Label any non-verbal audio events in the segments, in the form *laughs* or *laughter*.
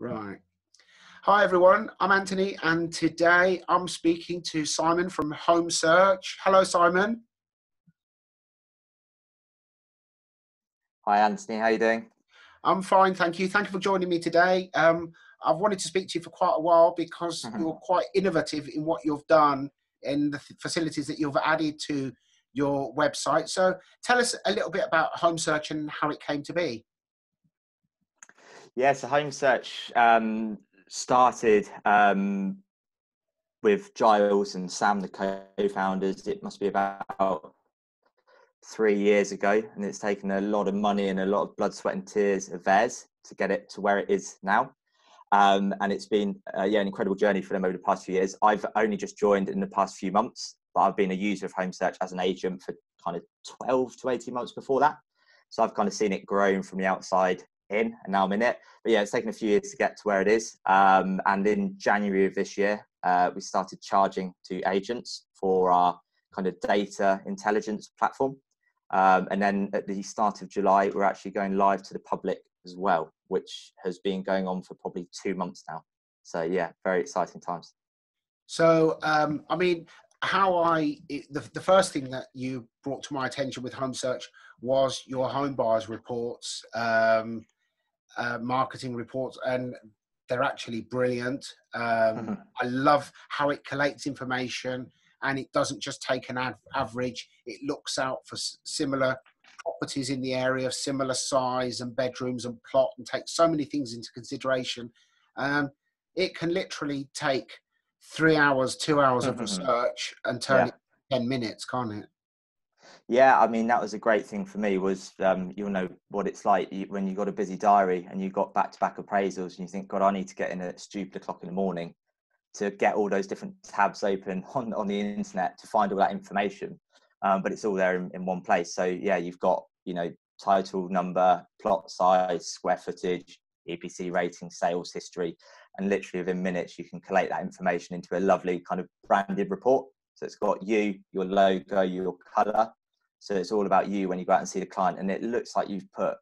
Right. Hi, everyone. I'm Antony, and today I'm speaking to Simon from Home Search. Hello, Simon. Hi, Antony. How you doing? I'm fine, thank you. Thank you for joining me today. Um, I've wanted to speak to you for quite a while because Mhm. you're quite innovative in what you've done in the th- facilities that you've added to your website. So tell us a little bit about Home Search and how it came to be. Yeah, so Home Search um, started um, with Giles and Sam, the co-founders. It must be about three years ago, and it's taken a lot of money and a lot of blood, sweat, and tears of theirs to get it to where it is now. Um, and it's been uh, yeah an incredible journey for them over the past few years. I've only just joined in the past few months, but I've been a user of Home Search as an agent for kind of 12 to 18 months before that. So I've kind of seen it growing from the outside in, and now I'm in it. But yeah, it's taken a few years to get to where it is. Um, and in January of this year, uh, we started charging to agents for our kind of data intelligence platform. Um, and then at the start of July, we're actually going live to the public as well, which has been going on for probably two months now. So yeah, very exciting times. So, um, I mean, how I the, the first thing that you brought to my attention with Home Search was your home buyers reports, um, uh, marketing reports, and they're actually brilliant. Um, Mhm. I love how it collates information and it doesn't just take an av- average. It looks out for s- similar properties in the area, of similar size and bedrooms and plot, and takes so many things into consideration. Um, it can literally take three hours, two hours of Mhm. research and turn Yeah. it ten minutes, can't it? Yeah, I mean that was a great thing for me. Was um, you'll know what it's like when you've got a busy diary and you've got back-to-back appraisals, and you think, God, I need to get in at stupid o'clock in the morning to get all those different tabs open *laughs* on on the internet to find all that information. Um, but it's all there in, in one place. So yeah, you've got you know title number, plot size, square footage, EPC rating, sales history, and literally within minutes you can collate that information into a lovely kind of branded report. So it's got you, your logo, your color. So it's all about you when you go out and see the client, and it looks like you've put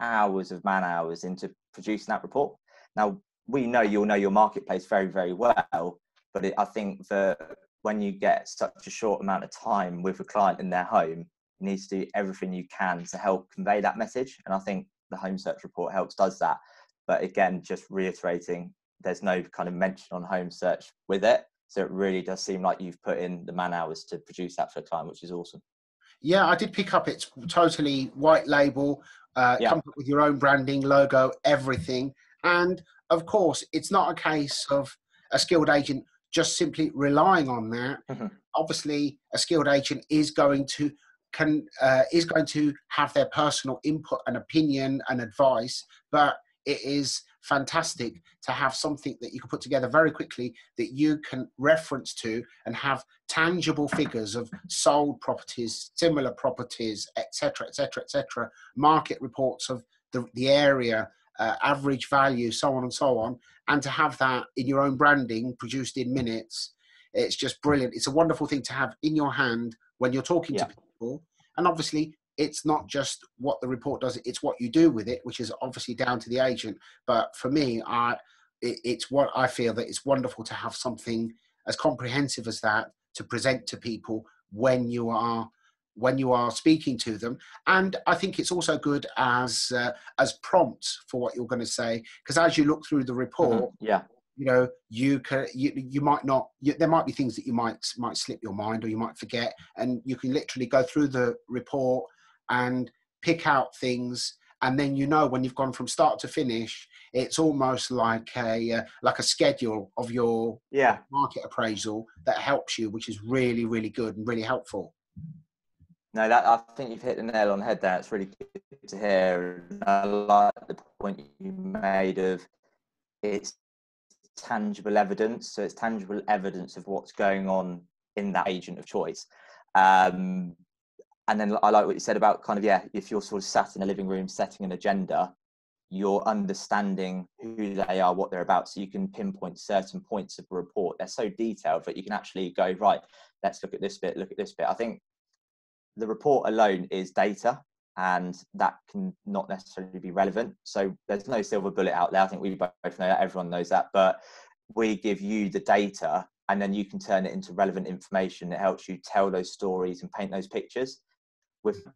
hours of man hours into producing that report. Now we know you'll know your marketplace very, very well, but it, I think that when you get such a short amount of time with a client in their home, you need to do everything you can to help convey that message. And I think the home search report helps does that. But again, just reiterating, there's no kind of mention on home search with it. So it really does seem like you've put in the man hours to produce that for a client, which is awesome. Yeah, I did pick up. It's totally white label. Uh, Yeah. Comes up with your own branding, logo, everything. And of course, it's not a case of a skilled agent just simply relying on that. Mhm. Obviously, a skilled agent is going to can uh, is going to have their personal input and opinion and advice, but it is fantastic to have something that you can put together very quickly that you can reference to and have tangible figures of sold properties, similar properties, etc., etc., etc., market reports of the, the area, uh, average value, so on and so on, and to have that in your own branding produced in minutes, it's just brilliant. It's a wonderful thing to have in your hand when you're talking Yeah. to people, and obviously. It's not just what the report does; it's what you do with it, which is obviously down to the agent. But for me, I, it, it's what I feel that it's wonderful to have something as comprehensive as that to present to people when you are when you are speaking to them and i think it's also good as uh, as prompts for what you're going to say because as you look through the report Mhm. Yeah. you know you can you, you might not you, there might be things that you might might slip your mind or you might forget and you can literally go through the report and pick out things and then you know when you've gone from start to finish it's almost like a uh, like a schedule of your Yeah. market appraisal that helps you which is really really good and really helpful No, that I think you've hit the nail on the head there. It's really good to hear. And I like the point you made of it's tangible evidence. So it's tangible evidence of what's going on in that agent of choice. Um, and then I like what you said about kind of yeah, if you're sort of sat in a living room setting an agenda, you're understanding who they are, what they're about, so you can pinpoint certain points of the report. They're so detailed that you can actually go right. Let's look at this bit. Look at this bit. I think the report alone is data and that can not necessarily be relevant. So there's no silver bullet out there. I think we both know that. Everyone knows that. But we give you the data and then you can turn it into relevant information. It helps you tell those stories and paint those pictures with.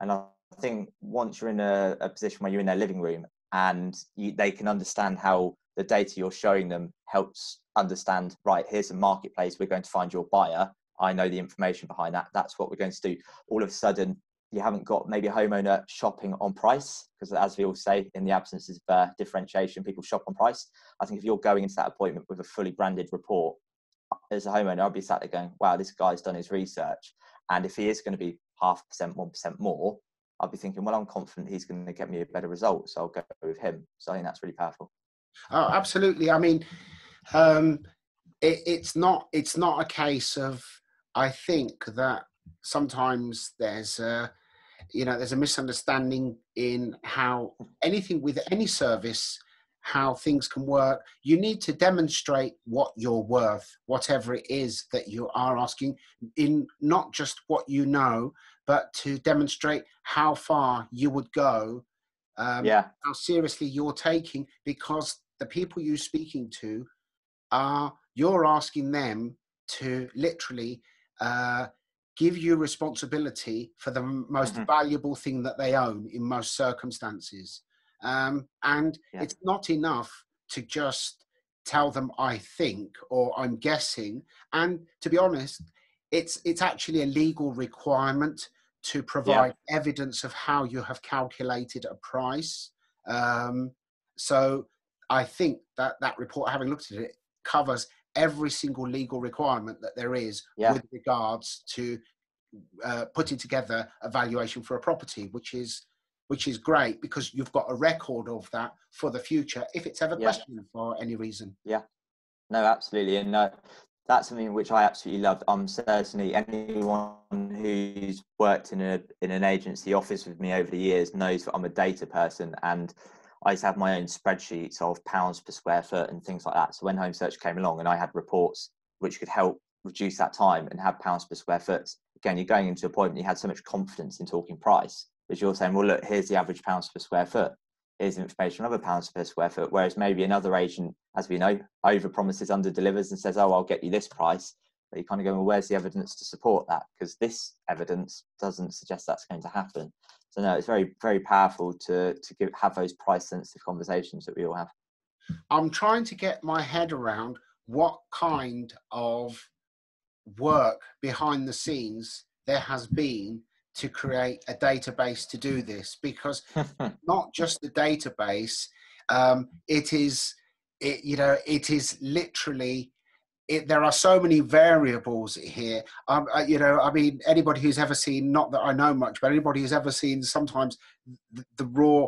And I think once you're in a, a position where you're in their living room and you, they can understand how the data you're showing them helps understand, right, here's a marketplace, we're going to find your buyer I know the information behind that. That's what we're going to do. All of a sudden, you haven't got maybe a homeowner shopping on price because, as we all say, in the absence of uh, differentiation, people shop on price. I think if you're going into that appointment with a fully branded report, as a homeowner, I'll be sat there going, "Wow, this guy's done his research." And if he is going to be half percent, one percent more, I'll be thinking, "Well, I'm confident he's going to get me a better result, so I'll go with him." So I think that's really powerful. Oh, absolutely. I mean, um, it, it's not it's not a case of I think that sometimes there's a, you know, there's a misunderstanding in how anything with any service, how things can work. You need to demonstrate what you're worth, whatever it is that you are asking, in not just what you know, but to demonstrate how far you would go, um, yeah. how seriously you're taking, because the people you're speaking to are, you're asking them to literally uh, give you responsibility for the most mm-hmm. valuable thing that they own in most circumstances. Um, and yeah. it's not enough to just tell them I think or I'm guessing. And to be honest, it's it's actually a legal requirement to provide yeah. evidence of how you have calculated a price. Um, so I think that that report, having looked at it, covers every single legal requirement that there is yeah. with regards to uh, putting together a valuation for a property, which is which is great because you've got a record of that for the future if it's ever yeah. questioned for any reason. Yeah, no, absolutely, and uh, that's something which I absolutely loved. I'm certainly anyone who's worked in a in an agency office with me over the years knows that I'm a data person and I used to have my own spreadsheets of pounds per square foot and things like that. So when Home Search came along and I had reports which could help reduce that time and have pounds per square foot, again, you're going into a point when you had so much confidence in talking price, because you're saying, well, look, here's the average pounds per square foot. Here's information on other pounds per square foot. Whereas maybe another agent, as we know, over promises, under delivers and says, oh, I'll get you this price. But you kind of go, well, where's the evidence to support that? Because this evidence doesn't suggest that's going to happen. So no, it's very very powerful to to give, have those price sensitive conversations that we all have. I'm trying to get my head around what kind of work behind the scenes there has been to create a database to do this because *laughs* not just the database um, it is it you know it is literally it, there are so many variables here. Um, uh, you know, I mean, anybody who's ever seen, not that I know much, but anybody who's ever seen sometimes the, the raw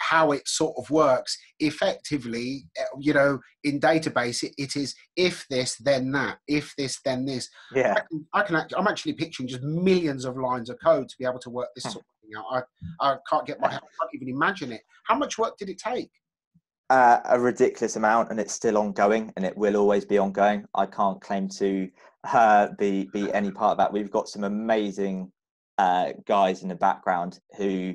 how it sort of works effectively uh, you know in database it, it is if this then that if this then this yeah i can, I can act, i'm actually picturing just millions of lines of code to be able to work this hmm. sort of thing out i, I can't get my i can't even imagine it how much work did it take uh, a ridiculous amount, and it's still ongoing, and it will always be ongoing. I can't claim to uh, be be any part of that. We've got some amazing uh, guys in the background who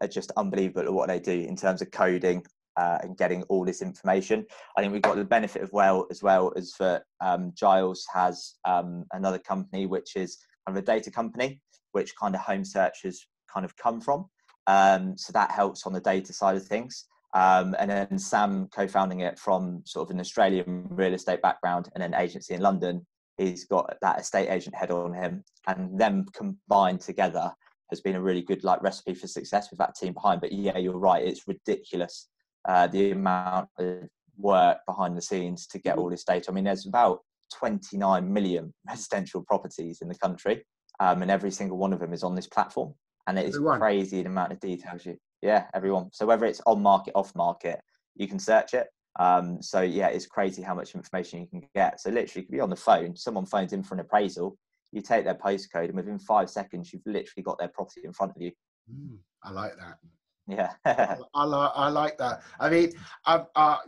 are just unbelievable at what they do in terms of coding uh, and getting all this information. I think we've got the benefit of well as well as that um, Giles has um, another company which is kind of a data company, which kind of home searches kind of come from. Um, so that helps on the data side of things. Um, and then Sam co-founding it from sort of an Australian real estate background and an agency in London. He's got that estate agent head on him, and them combined together has been a really good like recipe for success with that team behind. But yeah, you're right; it's ridiculous uh, the amount of work behind the scenes to get all this data. I mean, there's about 29 million *laughs* residential properties in the country, um, and every single one of them is on this platform, and it is crazy the amount of details you yeah, everyone. So whether it's on market, off market, you can search it. Um, so yeah, it's crazy how much information you can get. So literally, you could be on the phone. Someone phones in for an appraisal. You take their postcode, and within five seconds, you've literally got their property in front of you. Mm, I like that. Yeah, *laughs* I, I, like I like that. I mean, I, uh,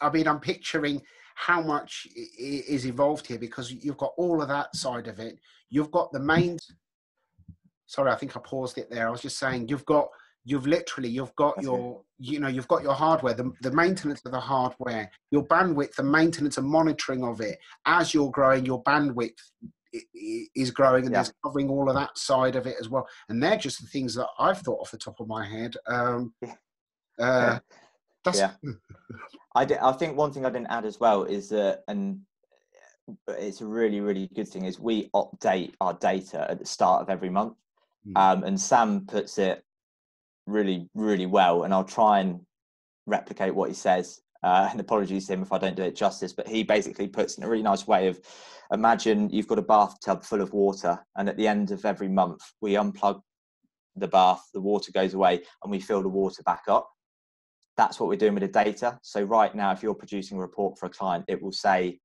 I mean, I'm picturing how much is involved here because you've got all of that side of it. You've got the main sorry, I think I paused it there. I was just saying you've got you've literally you've got That's your you know you've got your hardware the, the maintenance of the hardware your bandwidth the maintenance and monitoring of it as you're growing your bandwidth is growing and yeah. there's covering all of that side of it as well and they're just the things that i've thought off the top of my head um yeah. Uh, that's yeah *laughs* I, did, I think one thing i didn't add as well is that and it's a really really good thing is we update our data at the start of every month mm. um, and sam puts it really, really well, and I'll try and replicate what he says. Uh, and apologies to him if I don't do it justice, but he basically puts in a really nice way of imagine you've got a bathtub full of water, and at the end of every month, we unplug the bath, the water goes away, and we fill the water back up. That's what we're doing with the data. So, right now, if you're producing a report for a client, it will say,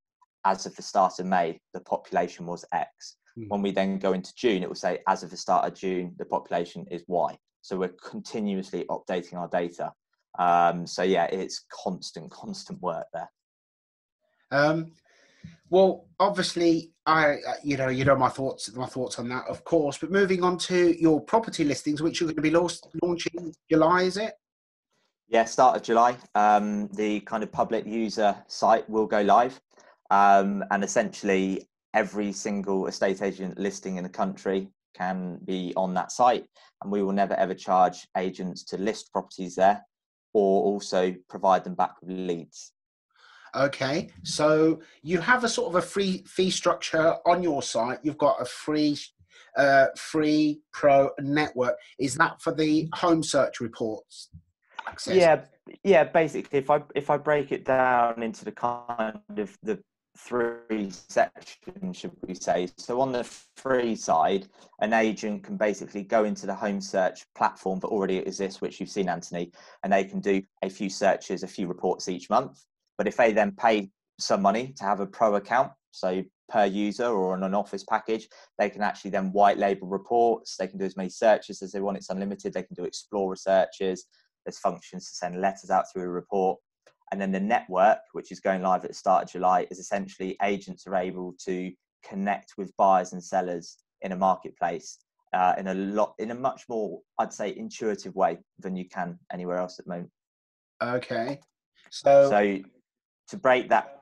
as of the start of May, the population was X. Mm. When we then go into June, it will say, as of the start of June, the population is Y. So we're continuously updating our data. Um, so yeah, it's constant, *laughs* constant work there. Um, well, obviously, I you know you know my thoughts my thoughts on that, of course. But moving on to your property listings, which you're going to be launching July, is it? Yeah, start of July. Um, the kind of public user site will go live, um, and essentially every single estate agent listing in the country can be on that site and we will never ever charge agents to list properties there or also provide them back with leads. Okay, so you have a sort of a free fee structure on your site. You've got a free, uh, free pro network. Is that for the home search reports? Access? Yeah, yeah. Basically, if I if I break it down into the kind of the three sections, should we say. So on the free side, an agent can basically go into the home search platform that already exists, which you've seen, Antony, and they can do a few searches, a few reports each month. But if they then pay some money to have a pro account, so per user or on an office package, they can actually then white label reports. They can do as many searches as they want. It's unlimited. They can do explorer searches. There's functions to send letters out through a report. And then the network, which is going live at the start of July, is essentially agents are able to connect with buyers and sellers in a marketplace uh, in a lot in a much more I'd say intuitive way than you can anywhere else at the moment. Okay, so so to break that,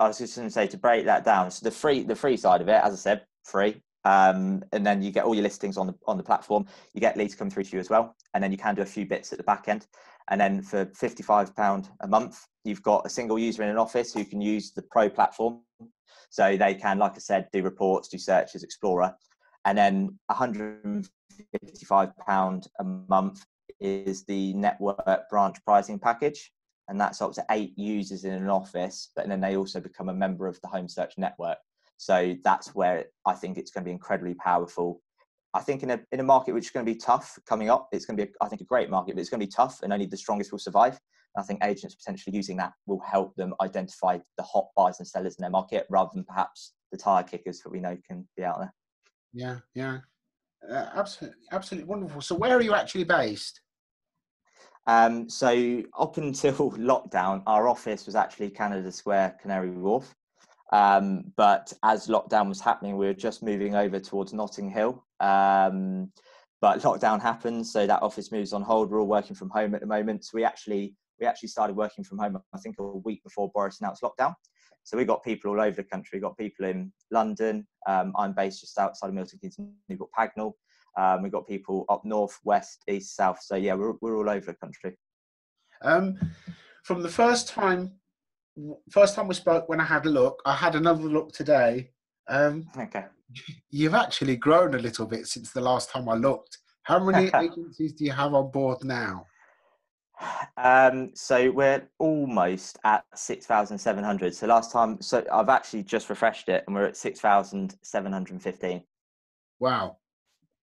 I was just going to say to break that down. So the free the free side of it, as I said, free. Um, and then you get all your listings on the on the platform. You get leads come through to you as well, and then you can do a few bits at the back end. And then for £55 a month, you've got a single user in an office who can use the Pro platform. So they can, like I said, do reports, do searches, Explorer. And then £155 a month is the network branch pricing package. And that's up to eight users in an office, but then they also become a member of the Home Search Network. So that's where I think it's going to be incredibly powerful I think in a in a market which is going to be tough coming up, it's going to be I think a great market, but it's going to be tough, and only the strongest will survive. And I think agents potentially using that will help them identify the hot buyers and sellers in their market, rather than perhaps the tire kickers that we know can be out there. Yeah, yeah, uh, absolutely, absolutely wonderful. So, where are you actually based? Um, so up until *laughs* lockdown, our office was actually Canada Square, Canary Wharf. Um, but as lockdown was happening, we were just moving over towards Notting Hill. Um, but lockdown happened, so that office moves on hold. We're all working from home at the moment. So we actually we actually started working from home. I think a week before Boris announced lockdown. So we got people all over the country. We got people in London. Um, I'm based just outside of Milton Keynes. Newport Pagnell. Um, we've got people up north, west, east, south. So yeah, we're we're all over the country. Um, from the first time first time we spoke when I had a look. I had another look today. Um, okay. You've actually grown a little bit since the last time I looked. How many *laughs* agencies do you have on board now? Um, so we're almost at 6,700. So last time, so I've actually just refreshed it and we're at 6,715. Wow.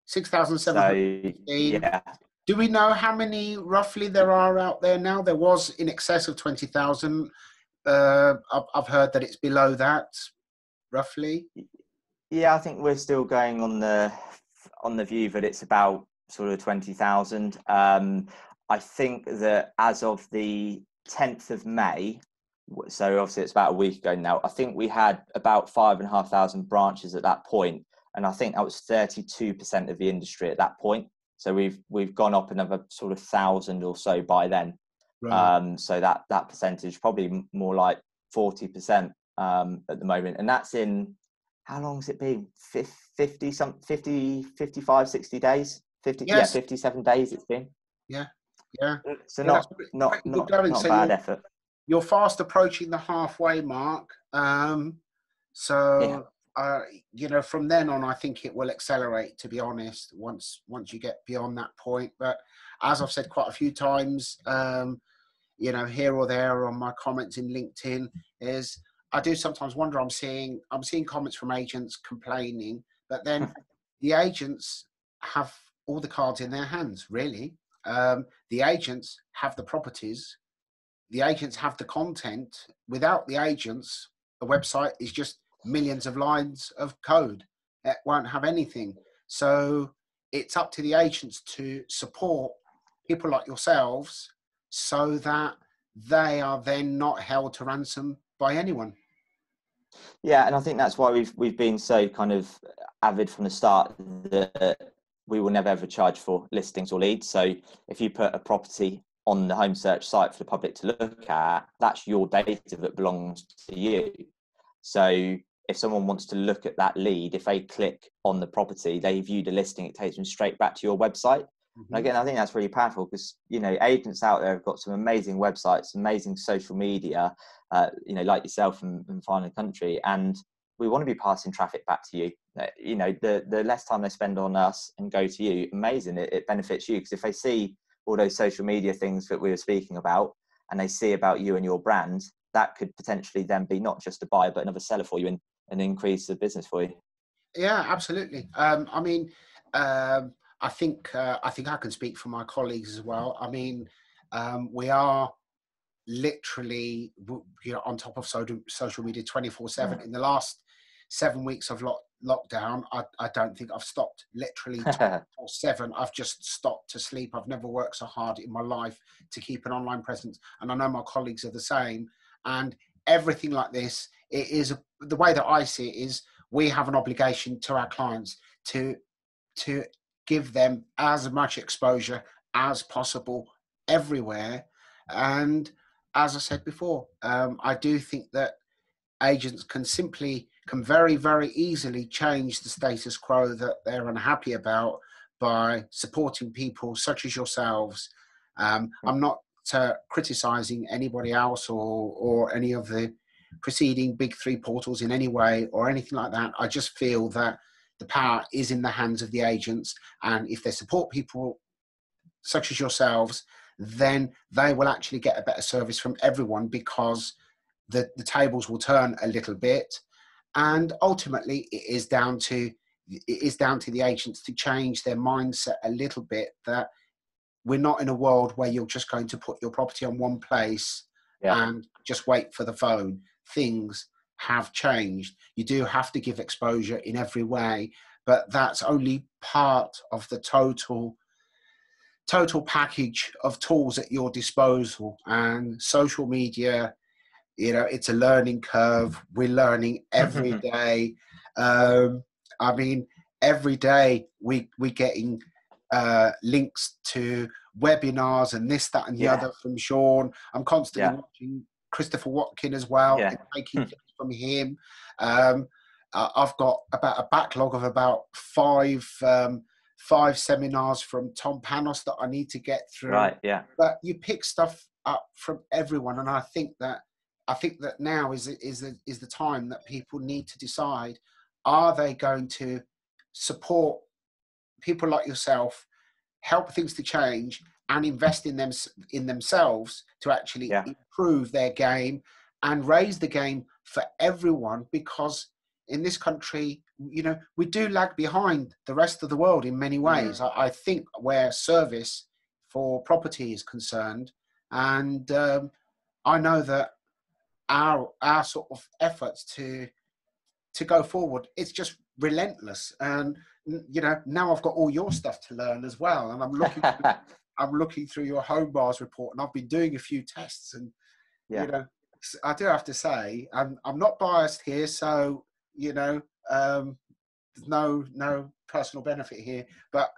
6,715. So, yeah. Do we know how many roughly there are out there now? There was in excess of 20,000 uh, I've, I've heard that it's below that, roughly. Yeah, I think we're still going on the on the view that it's about sort of twenty thousand. Um, I think that as of the tenth of May, so obviously it's about a week ago now. I think we had about five and a half thousand branches at that point, and I think that was 32% of the industry at that point. So we've we've gone up another sort of thousand or so by then. Right. Um, so that that percentage probably more like 40% um, at the moment, and that's in how long has it been? 50 some 50 55 60 days 50 yes. yeah 57 days it's been yeah yeah so yeah, not not not, not so bad effort you're fast approaching the halfway mark um so yeah. uh you know from then on i think it will accelerate to be honest once once you get beyond that point but as i've said quite a few times um you know here or there on my comments in linkedin is I do sometimes wonder. I'm seeing I'm seeing comments from agents complaining, but then *laughs* the agents have all the cards in their hands. Really, um, the agents have the properties. The agents have the content. Without the agents, a website is just millions of lines of code. It won't have anything. So it's up to the agents to support people like yourselves so that they are then not held to ransom by anyone. Yeah, and I think that's why we've we've been so kind of avid from the start that we will never ever charge for listings or leads. So if you put a property on the home search site for the public to look at, that's your data that belongs to you. So if someone wants to look at that lead, if they click on the property, they view the listing, it takes them straight back to your website. Mm-hmm. again, I think that's really powerful because you know agents out there have got some amazing websites, amazing social media, uh, you know, like yourself and, and Fine & Country, and we want to be passing traffic back to you. Uh, you know, the the less time they spend on us and go to you, amazing. It, it benefits you because if they see all those social media things that we were speaking about, and they see about you and your brand, that could potentially then be not just a buyer but another seller for you and an increase of business for you. Yeah, absolutely. Um, I mean. Um, I think uh, I think I can speak for my colleagues as well. I mean, um, we are literally you know on top of social social media 24 7 in the last seven weeks of lock, lockdown I, I don't think i've stopped literally *laughs* 24 7 i've just stopped to sleep. I've never worked so hard in my life to keep an online presence and i know my colleagues are the same. And everything like this it is the way that i see it is we have an obligation to our clients to to give them as much exposure as possible everywhere. And as I said before, um, I do think that agents can simply, can very, very easily change the status quo that they're unhappy about by supporting people such as yourselves. Um, hmm. I'm not uh, criticizing anybody else or, or any of the preceding big three portals in any way or anything like that. I just feel that the power is in the hands of the agents. And if they support people such as yourselves, then they will actually get a better service from everyone because the, the tables will turn a little bit. And ultimately, it is down to it is down to the agents to change their mindset a little bit that we're not in a world where you're just going to put your property on one place yeah. and just wait for the phone. Things have changed. You do have to give exposure in every way, but that's only part of the total total package of tools at your disposal and social media you know it's a learning curve we're learning every day um, i mean every day we we're getting uh, links to webinars and this that and the yeah. other from sean i'm constantly yeah. watching christopher watkin as well yeah. taking from him. Um, I've got about a backlog of about five um, five seminars from Tom Panos that I need to get through. Right. Yeah. But you pick stuff up from everyone, and I think that I think that now is is the, is the time that people need to decide: Are they going to support people like yourself, help things to change, and invest in them in themselves to actually yeah. improve their game and raise the game for everyone because in this country, you know, we do lag behind the rest of the world in many ways. I, I, think where service for property is concerned, and um, I know that our our sort of efforts to to go forward, it's just relentless. And you know, now I've got all your stuff to learn as well, and I'm looking. *laughs* I'm looking through your home buyers report, and I've been doing a few tests, and yeah. you know, I do have to say, I'm I'm not biased here, so you know, um, there's no no personal benefit here, but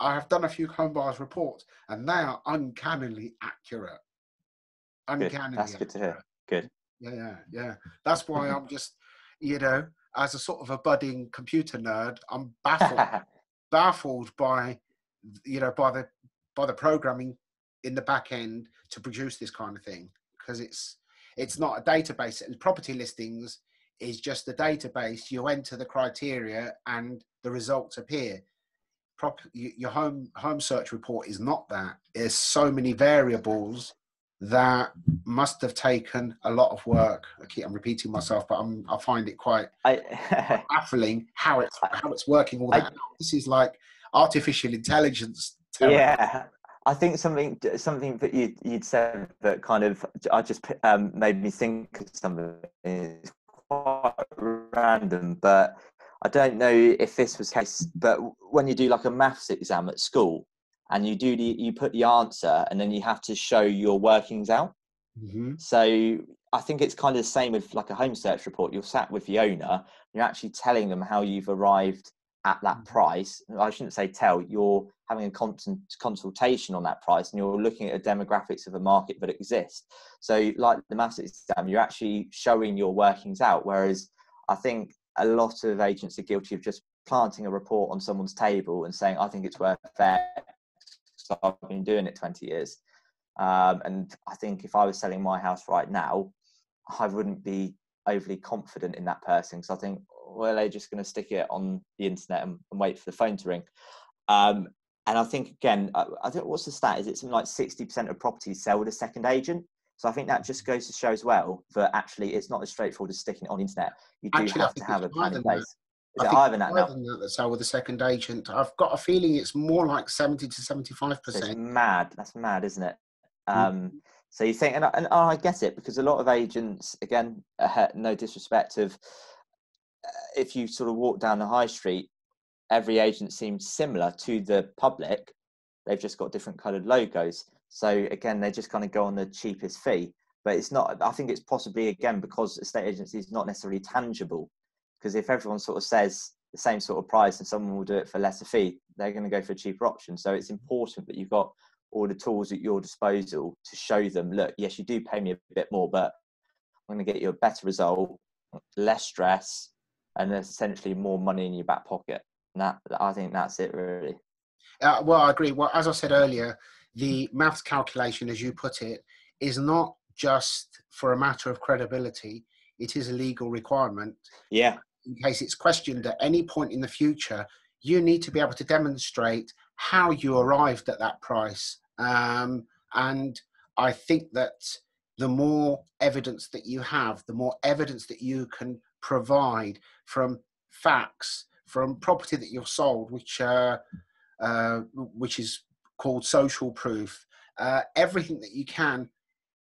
I have done a few home buyers reports, and they are uncannily accurate. Uncannily. Good. That's accurate. good to hear. Good. Yeah, yeah, yeah. That's why I'm *laughs* just, you know, as a sort of a budding computer nerd, I'm baffled, *laughs* baffled by, you know, by the by the programming in the back end to produce this kind of thing because it's it's not a database. Property listings is just a database. You enter the criteria and the results appear. Prop, your home home search report is not that. There's so many variables that must have taken a lot of work. I keep I'm repeating myself, but I'm, I find it quite, I, *laughs* baffling how it's how it's working all that. I, this is like artificial intelligence. Yeah, I think something something that you you'd said that kind of I just um, made me think of something is quite random, but I don't know if this was case. But when you do like a maths exam at school, and you do the you put the answer, and then you have to show your workings out. Mm-hmm. So I think it's kind of the same with like a home search report. You're sat with the owner, you're actually telling them how you've arrived at that mm-hmm. price. I shouldn't say tell, you're having a constant consultation on that price and you're looking at the demographics of a market that exists. So, like the maths exam, you're actually showing your workings out. Whereas I think a lot of agents are guilty of just planting a report on someone's table and saying, I think it's worth X. So I've been doing it 20 years. Um, and I think if I was selling my house right now, I wouldn't be overly confident in that person because I think well, they're just going to stick it on the internet and, and wait for the phone to ring. Um, and I think again, I, I think what's the stat? Is it something like sixty percent of properties sell with a second agent? So I think that just goes to show as well that actually it's not as straightforward as sticking it on the internet. You do actually, have to have a plan in place. Is I it higher than that now? Than that, sell with a second agent. I've got a feeling it's more like seventy to seventy-five percent. Mad. That's mad, isn't it? Mm. Um, so you think, and, and oh, I get it because a lot of agents, again, uh, no disrespect, of if you sort of walk down the high street, every agent seems similar to the public. They've just got different coloured logos. So again, they just kind of go on the cheapest fee. But it's not. I think it's possibly again because estate agency is not necessarily tangible. Because if everyone sort of says the same sort of price and someone will do it for lesser fee, they're going to go for a cheaper option. So it's important that you've got all the tools at your disposal to show them, look, yes, you do pay me a bit more, but I'm going to get you a better result, less stress, and essentially more money in your back pocket. And that I think that's it really. Uh, well, I agree. Well, as I said earlier, the maths calculation, as you put it, is not just for a matter of credibility. It is a legal requirement. Yeah. In case it's questioned at any point in the future, you need to be able to demonstrate how you arrived at that price. Um, and I think that the more evidence that you have, the more evidence that you can provide from facts from property that you've sold, which uh, uh, which is called social proof. Uh, everything that you can,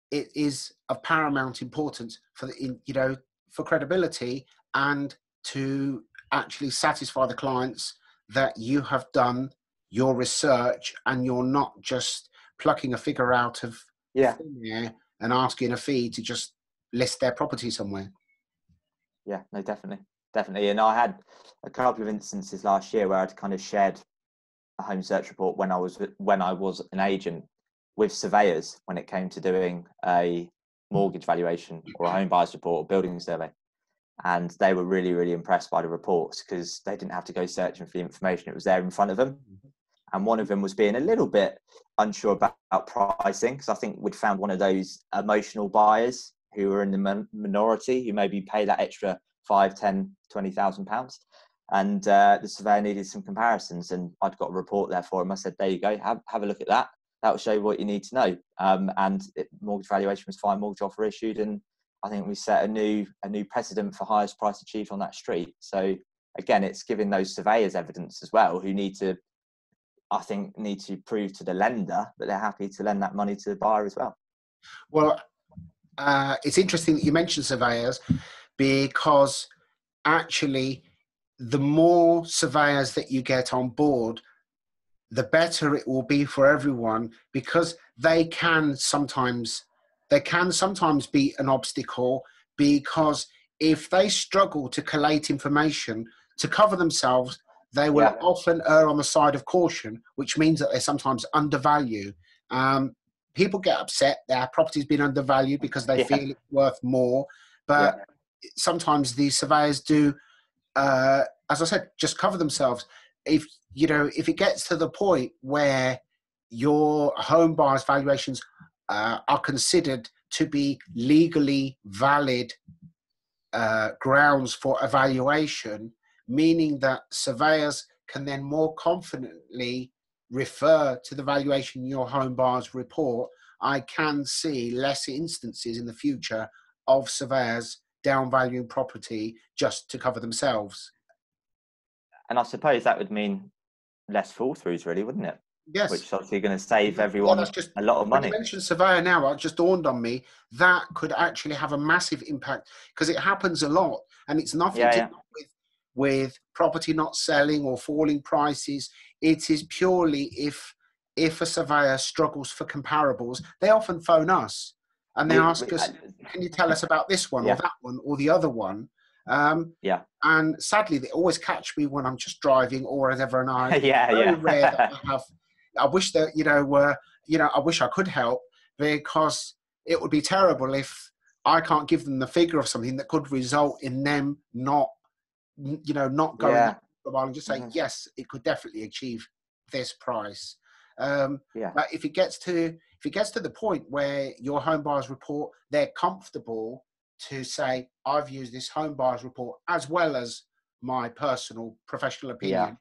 it is of paramount importance for the you know for credibility and to actually satisfy the clients that you have done your research and you're not just plucking a figure out of yeah and asking a fee to just list their property somewhere yeah, no, definitely, definitely. And I had a couple of instances last year where I'd kind of shared a home search report when I was when I was an agent with surveyors when it came to doing a mortgage valuation or a home buyers report or building survey. And they were really, really impressed by the reports because they didn't have to go searching for the information. It was there in front of them. Mm-hmm. And one of them was being a little bit unsure about, about pricing because I think we'd found one of those emotional buyers who are in the minority who maybe pay that extra five, ten, twenty thousand pounds. And uh, the surveyor needed some comparisons, and I'd got a report there for him. I said, "There you go, have have a look at that. That will show you what you need to know." Um, and it, mortgage valuation was fine, mortgage offer issued, and I think we set a new a new precedent for highest price achieved on that street. So again, it's giving those surveyors evidence as well, who need to, I think, need to prove to the lender that they're happy to lend that money to the buyer as well. Well, uh, it's interesting that you mentioned surveyors because actually, the more surveyors that you get on board, the better it will be for everyone because they can sometimes they can sometimes be an obstacle because if they struggle to collate information to cover themselves, they will Yeah. often err on the side of caution, which means that they sometimes undervalue. Um, people get upset their property's been undervalued because they Yeah. feel it's worth more, but sometimes these surveyors do, uh, as I said, just cover themselves. If you know, if it gets to the point where your home buyer's valuations uh, are considered to be legally valid uh, grounds for evaluation, meaning that surveyors can then more confidently refer to the valuation in your home buyer's report, I can see less instances in the future of surveyors downvaluing property just to cover themselves. And I suppose that would mean less fall throughs, really, wouldn't it? Yes. Which is obviously going to save everyone that's just a lot of when money. you mentioned surveyor now, it just dawned on me that could actually have a massive impact because it happens a lot, and it's nothing Yeah, to yeah. do with with property not selling or falling prices. It is purely if if a surveyor struggles for comparables, they often phone us and they ask us, "Can you tell us about this one Yeah. or that one or the other one?" Um, Yeah. And sadly, they always catch me when I'm just driving or whatever, and I *laughs* yeah, very yeah. rare that *laughs* I have. I wish that you know, uh, you know, I wish I could help because it would be terrible if I can't give them the figure of something that could result in them not, you know, not going Yeah. a while and just say Mhm. yes, it could definitely achieve this price. Um, Yeah. But if it gets to if it gets to the point where your home buyers report they're comfortable to say I've used this home buyers report as well as my personal professional opinion.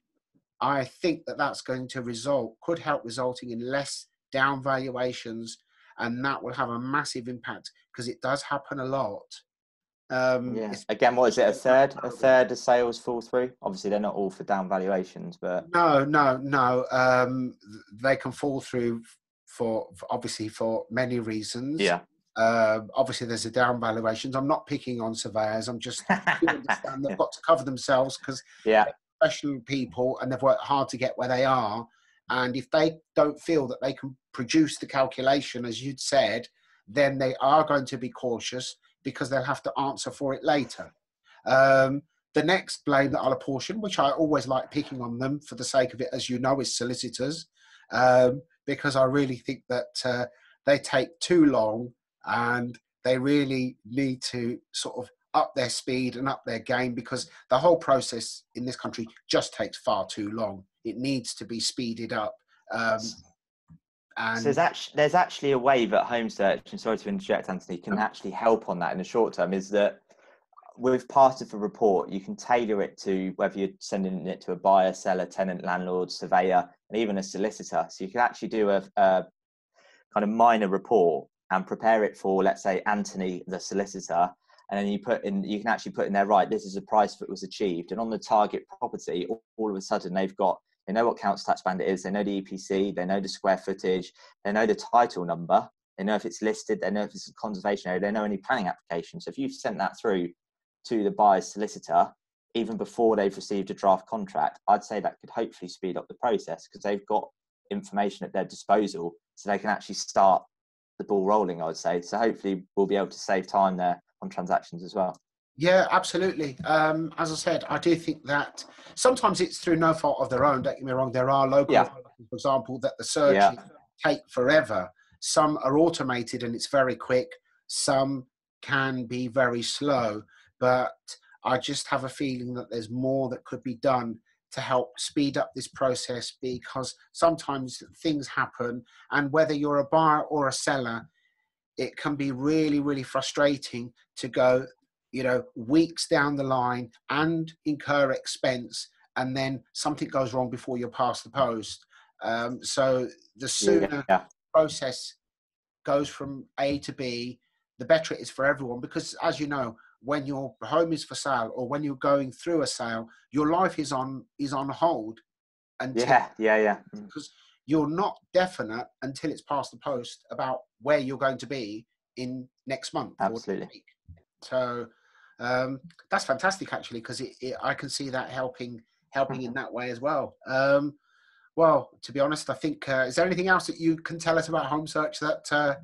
I think that that's going to result, could help resulting in less down valuations, and that will have a massive impact because it does happen a lot. Um, Yeah. Again, what is it? A third? A third of sales fall through. Obviously, they're not all for down valuations, but No, no, no. Um, they can fall through for, for obviously for many reasons. yeah. Um, obviously, there's a down valuations. I'm not picking on surveyors. I'm just *laughs* understand they've got to cover themselves because yeah. professional people and they've worked hard to get where they are. And if they don't feel that they can produce the calculation, as you'd said, then they are going to be cautious because they'll have to answer for it later. Um, the next blame that I'll apportion, which I always like picking on them for the sake of it, as you know, is solicitors, um, because I really think that uh, they take too long and they really need to sort of up their speed and up their game because the whole process in this country just takes far too long. It needs to be speeded up. Um, and So there's actually there's actually a way that home search, and sorry to interject, Antony, can actually help on that in the short term. Is that with part of the report, you can tailor it to whether you're sending it to a buyer, seller, tenant, landlord, surveyor, and even a solicitor. So you can actually do a, a kind of minor report and prepare it for, let's say, Antony, the solicitor, and then you put in, you can actually put in there, right, this is a price that was achieved, and on the target property, all of a sudden they've got, they know what council tax band it is, they know the EPC, they know the square footage, they know the title number, they know if it's listed, they know if it's a conservation area, they know any planning applications. So if you've sent that through to the buyer's solicitor, even before they've received a draft contract, I'd say that could hopefully speed up the process because they've got information at their disposal so they can actually start the ball rolling, I would say. So hopefully we'll be able to save time there on transactions as well. Yeah, absolutely. Um, as I said, I do think that sometimes it's through no fault of their own. Don't get me wrong. There are local, Yeah. for example, that the searches Yeah. take forever. Some are automated and it's very quick. Some can be very slow. But I just have a feeling that there's more that could be done to help speed up this process because sometimes things happen, and whether you're a buyer or a seller, it can be really, really frustrating to go, you know, weeks down the line and incur expense, and then something goes wrong before you're past the post. Um, so the sooner Yeah. process goes from A to B, the better it is for everyone. Because as you know, when your home is for sale or when you're going through a sale, your life is on is on hold until Yeah. Yeah. Yeah. Mm. because you're not definite until it's past the post about where you're going to be in next month or next Absolutely. week. So um, that's fantastic, actually, because I can see that helping helping in that way as well. Um, well, to be honest, I think uh, is there anything else that you can tell us about home search that uh,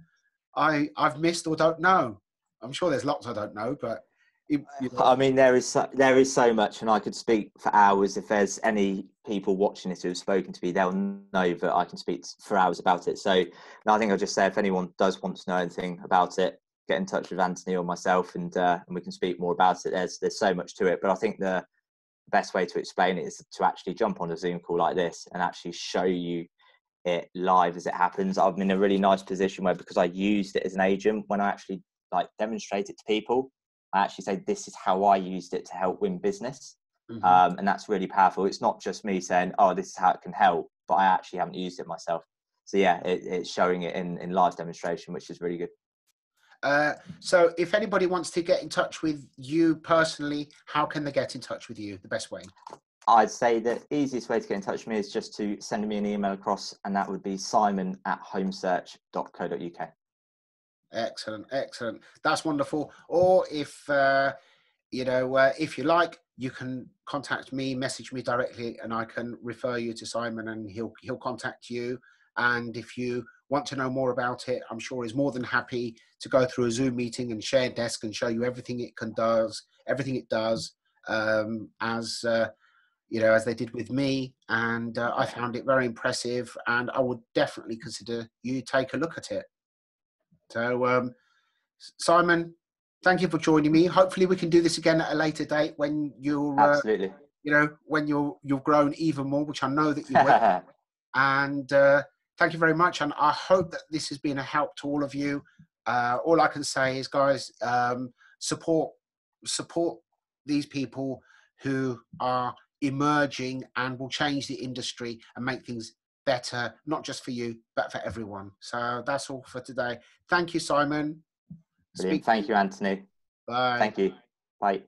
I I've missed or don't know? I'm sure there's lots I don't know, but You- you know, I mean, there is so, there is so much, and I could speak for hours. If there's any people watching this who have spoken to me, they'll know that I can speak for hours about it. So, I think I'll just say if anyone does want to know anything about it, get in touch with Antony or myself, and uh, and we can speak more about it. There's there's so much to it, but I think the best way to explain it is to actually jump on a Zoom call like this and actually show you it live as it happens. I'm in a really nice position where because I used it as an agent when I actually like demonstrate it to people, I actually say this is how I used it to help win business. mhm. Um, and that's really powerful. It's not just me saying, "Oh, this is how it can help," but I actually haven't used it myself. So yeah, it, it's showing it in, in live demonstration, which is really good. Uh, so, if anybody wants to get in touch with you personally, how can they get in touch with you? The best way. I'd say the easiest way to get in touch with me is just to send me an email across, and that would be simon at homesearch.co.uk. Excellent, excellent. That's wonderful. Or if uh, you know, uh, if you like, you can contact me, message me directly, and I can refer you to Simon, and he'll he'll contact you. And if you want to know more about it, I'm sure is more than happy to go through a Zoom meeting and share desk and show you everything it can does, everything it does, um, as uh, you know, as they did with me. And uh, I found it very impressive, and I would definitely consider you take a look at it. So, um, Simon, thank you for joining me. Hopefully, we can do this again at a later date when you're, uh, Absolutely. you know, when you're you've grown even more, which I know that you will. *laughs* and uh, thank you very much. And I hope that this has been a help to all of you. Uh, all I can say is, guys, um, support support these people who are emerging and will change the industry and make things better, not just for you, but for everyone. So that's all for today. Thank you, Simon. Brilliant. Thank you, Antony. Bye. Thank you. Bye.